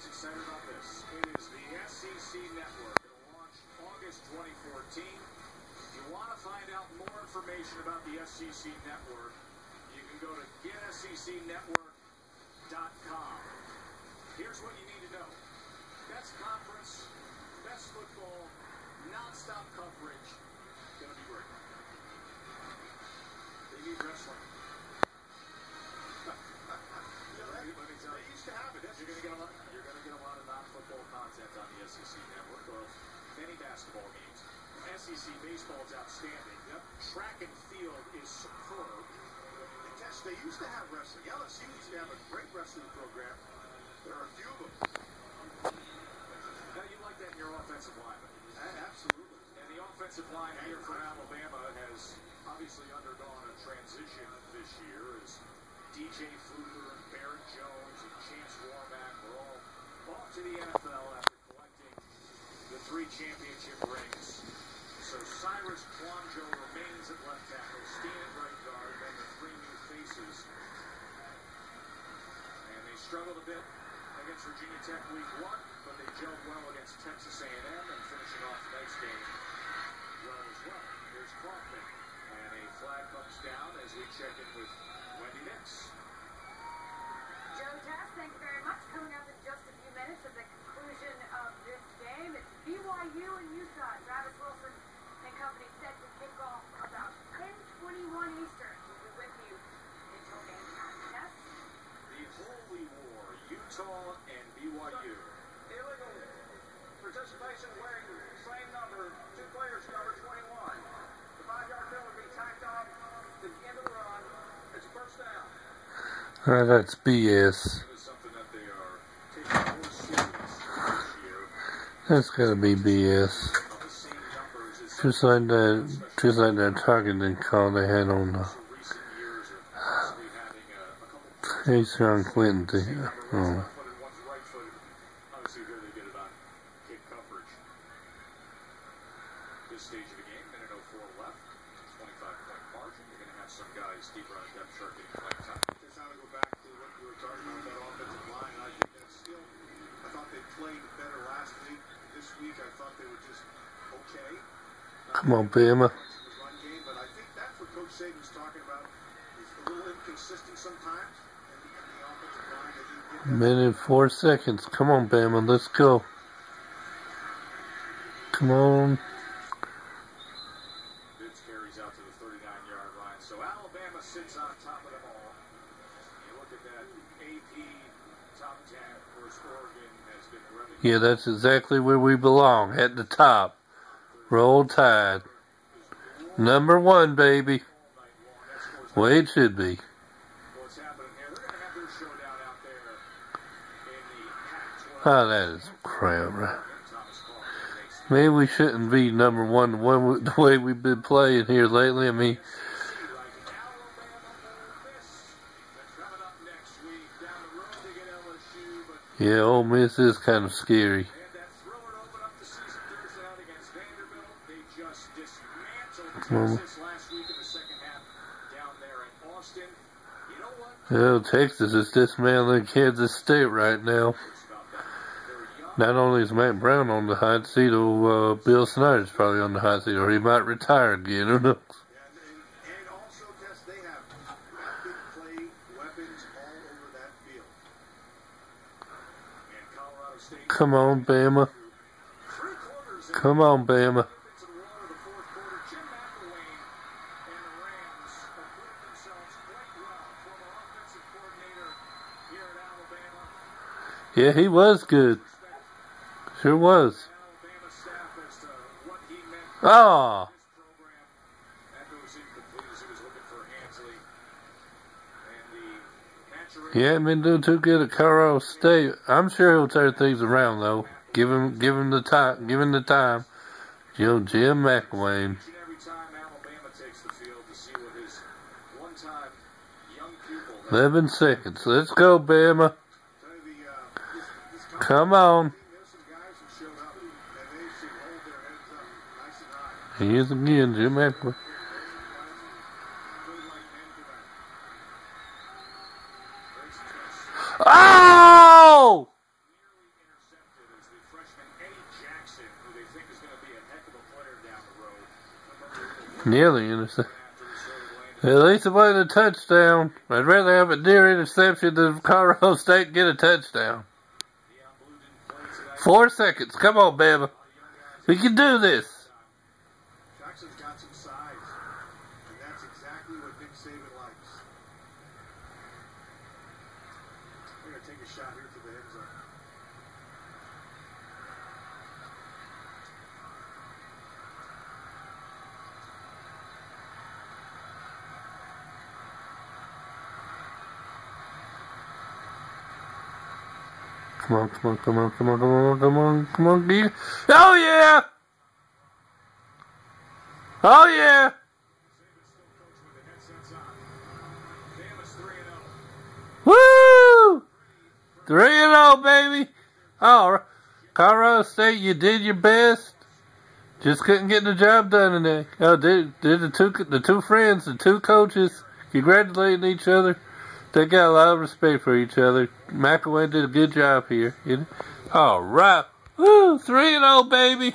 always excited about this. It is the SEC Network. It'll launch August 2014. If you want to find out more information about the SEC Network, you can go to getsecnetwork.com. Here's what you need to know. Best conference, best football, non-stop coverage. Gonna be great. They need wrestling. Let me- let me tell They you. used to have it. You're gonna get a lot. You're gonna get a lot of non-football content on the SEC network, or many basketball games. SEC baseball is outstanding. Yep. Track and field is superb. Tess, they used to have wrestling. LSU used to have a great wrestling program. There are a few of them. Now you like that in your offensive lineman. A- Absolutely. And the offensive line here for Alabama has obviously undergone a transition this year as DJ Fluker and Barrett Jones and Chance Warmack were all off to the NFL the three championship rings. So Cyrus Kouandjio remains at left tackle, Steen at right guard, and the three new faces. And they struggled a bit against Virginia Tech week one, but they gelled well against Texas A&M and finishing off tonight's game well as well. Here's Kaufman, and a flag comes down as we check in with Wendy Nix. Joe Tess, thank you very much. Coming up in just a few minutes at the conclusion of this game, it's BYU and Utah. Travis Wilson and company set to kick off about 10:21 Eastern. We'll be with you until game time. Tess? The Holy War, Utah and BYU. Illegal participation wearing same number. Two players cover 21. The five-yard penalty tacked on to the end of the run. It's a first down. Ah, that's BS. This is something that they are taking more serious this year. That's gotta be BS. Of the same numbers as Just like that, just like that target targeting call they had on the a couple Ace Clinton thing. Oh. one's left-footed, one's right-footed. Obviously, here they get it on kick coverage. This stage of the game, minute 04 left, 25-point margin. You're going to have some guys deeper on the depth chart getting playing time. Just how to go back to what you were talking about, that offensive line. I think that's still, I thought they played better last week. This week, I thought they were just okay. Come on, Bama. But I think that's what Coach Saban's talking about. Is a little inconsistent sometimes in the, in the offensive line. They didn't get that. Minute four seconds. Come on, Bama. Let's go. Come on. Bibbs carries out to the 39-yard line. So Alabama sits on top of them all. You look at that AP top 10. Of Oregon has been relegated. Yeah, that's exactly where we belong. At the top. Roll Tide. Number one, baby. Way it should be. What's happening here? They're going to have their showdown out there in the Pac-12. Oh, that is crap. Maybe we shouldn't be number one the way we've been playing here lately. I mean, yeah, Ole Miss is kind of scary. Well, Texas is dismantling Kansas State right now. It's about that. They're young. Not only is Mack Brown on the hot seat, oh, uh, Bill Snyder's probably on the hot seat, or he might retire again. Who knows? Come on, Bama. Come on, Bama. Yeah, he was good. Sure was. Alabama staff as to what he meant for this program. That goes incomplete as he was looking for Hansley. And the maturation he hasn't been doing too good at Colorado State. I'm sure he'll turn things around though. Give him, give him the time. Give him the time. You know, Jim McElwain. every time Alabama takes the field to see what his one-time young pupil Eleven seconds. Let's go, Bama. Tell you the, this, this Come on. He is again, Jim Eckler. Oh! Nearly intercepted. At least it wasn't a touchdown. I'd rather have a near interception than Colorado State get a touchdown. Four seconds. Come on, Bama. We can do this. Some size, and that's exactly what Nick Saban likes. They're going to take a shot here to the end zone. Come on, come on, come on, come on, come on, come on, come on, Oh yeah! Oh yeah! Saban's still coaching with the headsets on. Bama's 3 0. Woo! 3 and 0, baby. Oh, Colorado State, you did your best. Just couldn't get the job done today. Oh, did, did the two the two friends, the two coaches, congratulating each other. They got a lot of respect for each other. McElwain did a good job here. All right. Woo! 3 and 0, baby.